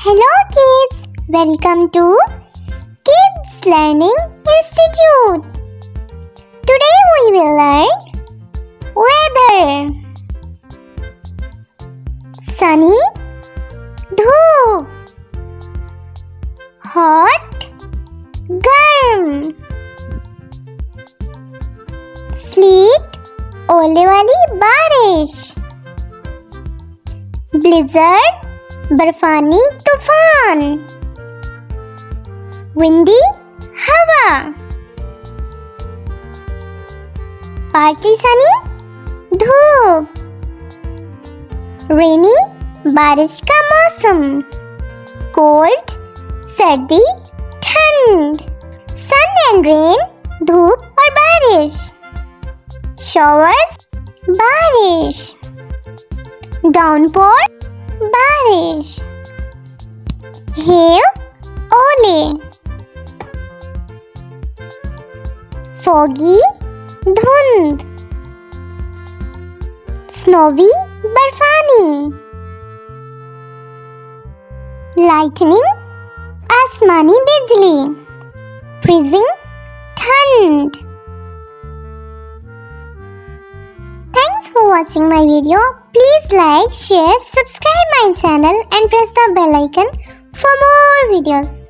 Hello kids, welcome to Kids Learning Institute. Today we will learn weather. Sunny, dhoop. Hot, garm. Sleet, ole wali barish. Blizzard, बर्फानी तूफ़ान। Windy हवा। Party Sunny धूप। रेनी बारिश का मौसम। Cold, सर्दी, ठंड। सन एंड रेन धूप और बारिश। शॉवर्स बारिश। Downpour Inhale, ole. Foggy, dhund. Snowy, barfani. Lightning, asmani bijli. Freezing, thund. Thanks for watching my video. Please like, share, subscribe my channel and press the bell icon for more videos.